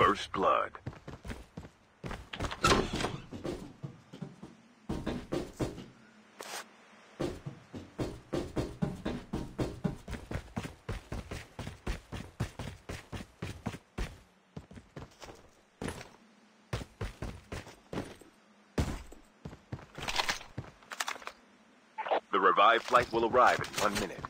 First blood. The revived flight will arrive in one minute.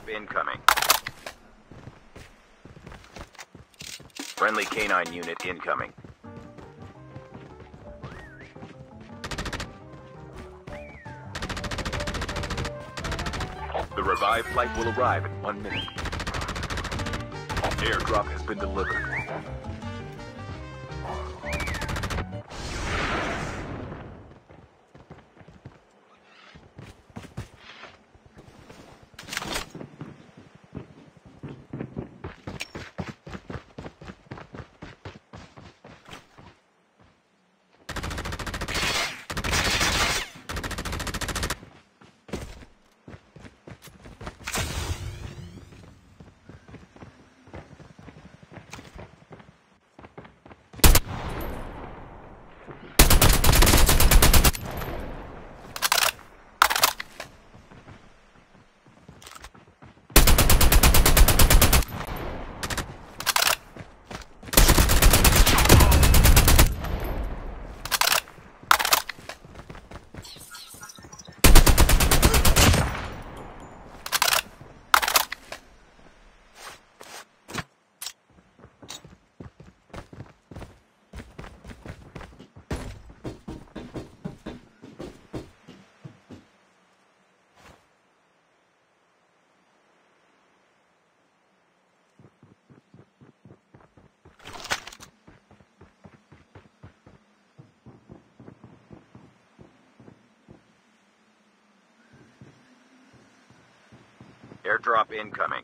incoming. Friendly canine unit incoming. The revived flight will arrive in one minute. Airdrop has been delivered. Airdrop incoming.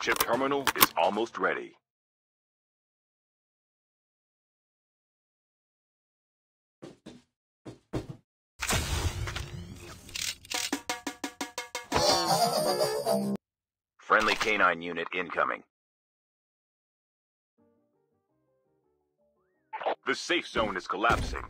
Chip terminal is almost ready. Friendly canine unit incoming. The safe zone is collapsing.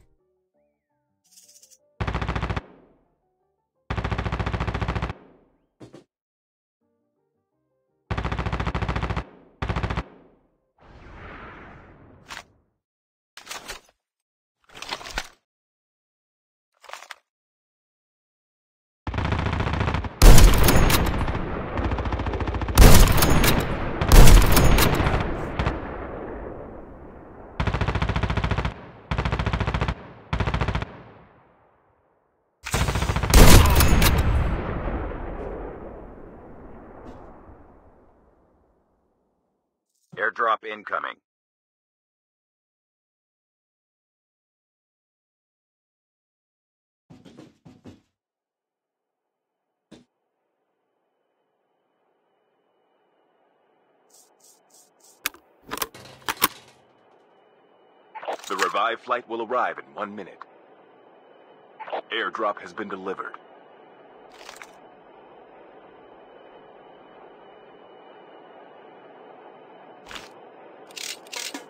Incoming. The revived flight will arrive in one minute. Airdrop has been delivered.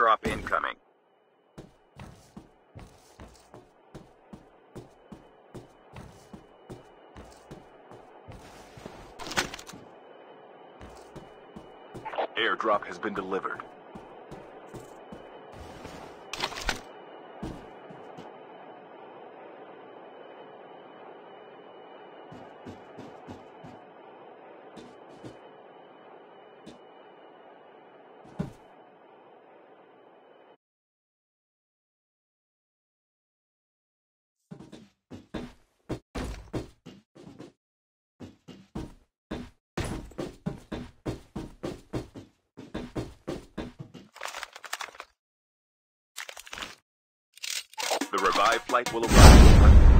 Airdrop incoming. Airdrop has been delivered. The revived flight will arrive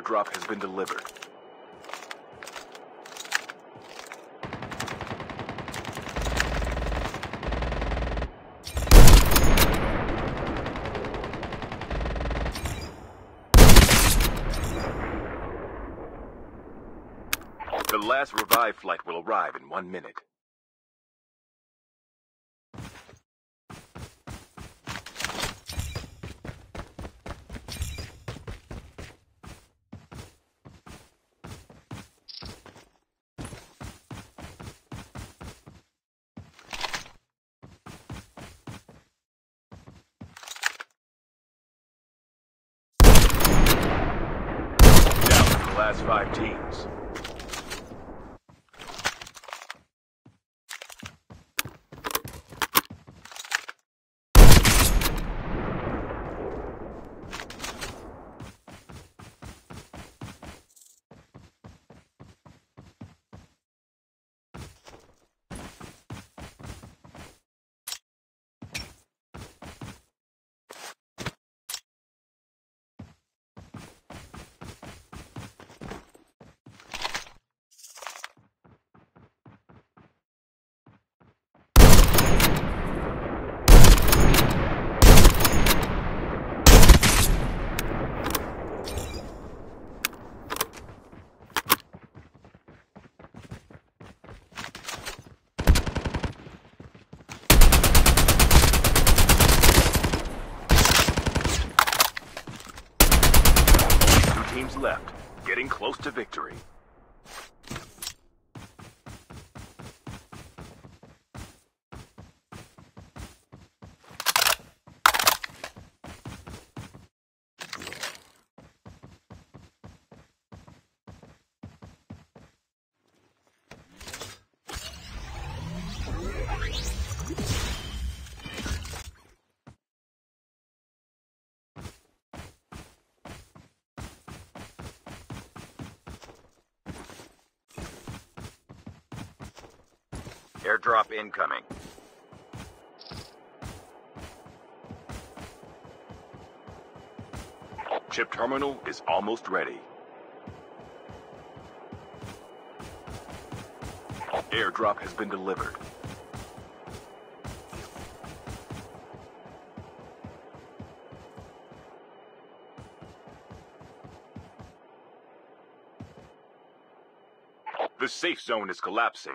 Airdrop has been delivered. The last revive flight will arrive in one minute. Last five teams. To victory. Airdrop incoming. Chip terminal is almost ready. Airdrop has been delivered. The safe zone is collapsing.